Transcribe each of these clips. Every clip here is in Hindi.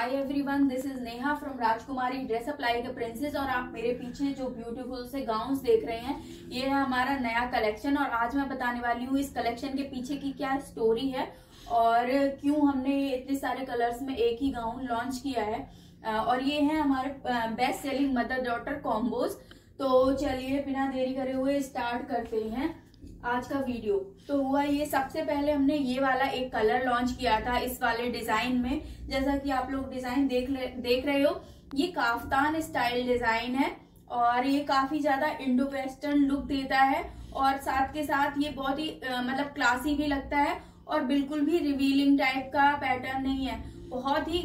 Hi everyone this is Neha from Rajkumari dress up like a princess और आप मेरे पीछे जो ब्यूटीफुल से गाउन देख रहे हैं, ये है हमारा नया कलेक्शन और आज मैं बताने वाली हूँ इस कलेक्शन के पीछे की क्या स्टोरी है और क्यों हमने इतने सारे कलर्स में एक ही गाउन लॉन्च किया है। और ये है हमारे best selling mother daughter combos तो चलिए बिना देरी करे हुए स्टार्ट करते हैं। आज का वीडियो। तो हुआ ये, सबसे पहले हमने ये वाला एक कलर लॉन्च किया था इस वाले डिज़ाइन में। जैसा कि आप लोग डिज़ाइन देख देख रहे हो, ये काफ्तान स्टाइल डिज़ाइन है और ये काफ़ी ज़्यादा इंडो वेस्टर्न लुक देता है और साथ के साथ ये बहुत ही मतलब क्लासी भी लगता है और बिल्कुल भी रिवीलिंग टाइप का पैटर्न नहीं है। बहुत ही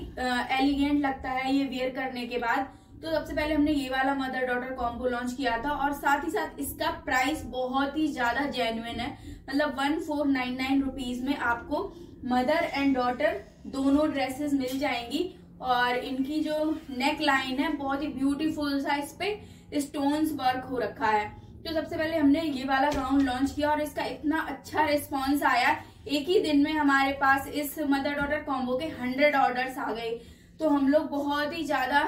एलिगेंट लगता है ये वेयर करने के बाद। तो सबसे पहले हमने ये वाला मदर डॉटर कॉम्बो लॉन्च किया था और साथ ही साथ इसका प्राइस बहुत ही ज़्यादा जेन्युन है। मतलब one four nine nine rupees में आपको मदर एंड डॉटर दोनों ड्रेसेस मिल जाएँगी और इनकी जो नेक लाइन है बहुत ही ब्यूटीफुल सा इस पे स्टोन्स वर्क हो रखा है। तो सबसे पहले हमने ये वाला गाउन लॉन्च किया और इसका इतना अच्छा रिस्पॉन्स आया। एक ही दिन में हमारे पास इस मदर डॉटर कॉम्बो के हंड्रेड ऑर्डर आ गए। तो हम लोग बहुत ही ज़्यादा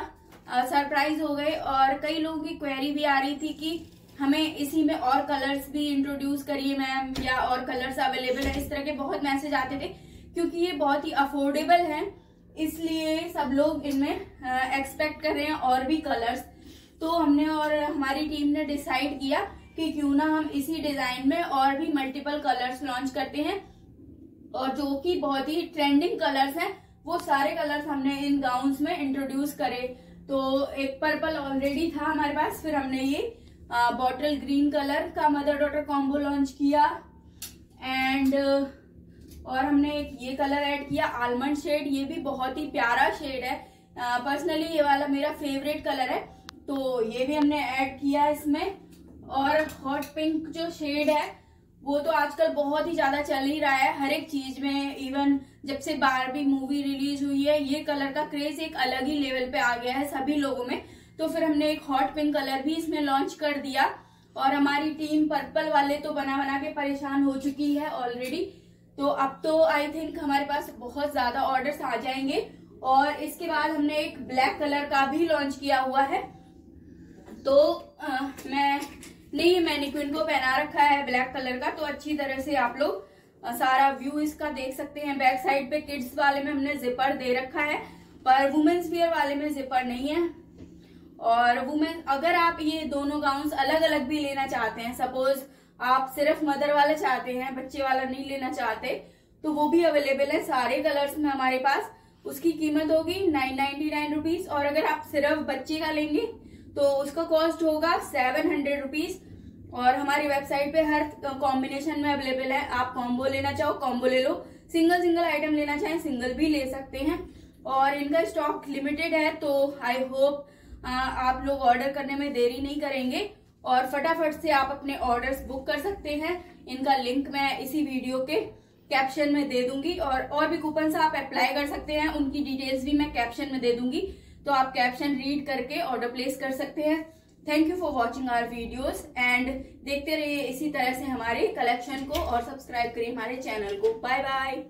सरप्राइज़ हो गए और कई लोगों की क्वेरी भी आ रही थी कि हमें इसी में और कलर्स भी इंट्रोड्यूस करिए मैम या और कलर्स अवेलेबल है। इस तरह के बहुत मैसेज आते थे, क्योंकि ये बहुत ही अफोर्डेबल है, इसलिए सब लोग इनमें एक्सपेक्ट कर रहे हैं और भी कलर्स तो हमने और हमारी टीम ने डिसाइड किया कि क्यों ना हम इसी डिज़ाइन में और भी मल्टीपल कलर्स लॉन्च करते हैं। और जो कि बहुत ही ट्रेंडिंग कलर्स हैं, वो सारे कलर्स हमने इन गाउन्स में इंट्रोड्यूस करे। तो एक पर्पल ऑलरेडी था हमारे पास, फिर हमने ये बॉटल ग्रीन कलर का मदर डॉटर कॉम्बो लॉन्च किया। एंड और हमने एक ये कलर ऐड किया आलमंड शेड ये भी बहुत ही प्यारा शेड है। पर्सनली ये वाला मेरा फेवरेट कलर है तो ये भी हमने ऐड किया इसमें। और हॉट पिंक जो शेड है, वो तो आजकल बहुत ही ज़्यादा चल ही रहा है, हर एक चीज़ में इवन जब से बारबी मूवी रिलीज़ हुई है ये कलर का क्रेज एक अलग ही लेवल पे आ गया है सभी लोगों में। तो फिर हमने एक हॉट पिंक कलर भी इसमें लॉन्च कर दिया। और हमारी टीम पर्पल वाले तो बना बना के परेशान हो चुकी है ऑलरेडी तो अब तो आई थिंक हमारे पास बहुत ज़्यादा ऑर्डर्स आ जाएँगे। और इसके बाद हमने एक ब्लैक कलर का भी लॉन्च किया हुआ है। तो आ, मैं नहीं मैंने क्विन को पहना रखा है ब्लैक कलर का तो अच्छी तरह से आप लोग सारा व्यू इसका देख सकते हैं। बैक साइड पे किड्स वाले में हमने जिपर दे रखा है, पर वुमेन्स वियर वाले में जिपर नहीं है। और वुमेन अगर आप ये दोनों गाउन अलग अलग भी लेना चाहते हैं सपोज़ आप सिर्फ़ मदर वाला चाहते हैं, बच्चे वाला नहीं लेना चाहते तो वो भी अवेलेबल है सारे कलर्स में हमारे पास। उसकी कीमत होगी नाइन नाइनटी नाइन रुपीज़ और अगर आप सिर्फ़ बच्चे का लेंगे तो उसका कॉस्ट होगा सेवन हंड्रेड रुपीज़ और हमारी वेबसाइट पे हर कॉम्बिनेशन में अवेलेबल है। आप कॉम्बो लेना चाहो कॉम्बो ले लो। सिंगल सिंगल आइटम लेना चाहें सिंगल भी ले सकते हैं। और इनका स्टॉक लिमिटेड है तो आई होप आप लोग ऑर्डर करने में देरी नहीं करेंगे। और फटाफट से आप अपने ऑर्डर्स बुक कर सकते हैं। इनका लिंक मैं इसी वीडियो के कैप्शन में दे दूँगी। और और भी कूपन आप अप्लाई कर सकते हैं। उनकी डिटेल्स भी मैं कैप्शन में दे दूँगी। तो आप कैप्शन रीड करके ऑर्डर प्लेस कर सकते हैं। Thank you for watching our videos and देखते रहिए इसी तरह से हमारे कलेक्शन को और सब्सक्राइब करिए हमारे चैनल को। Bye bye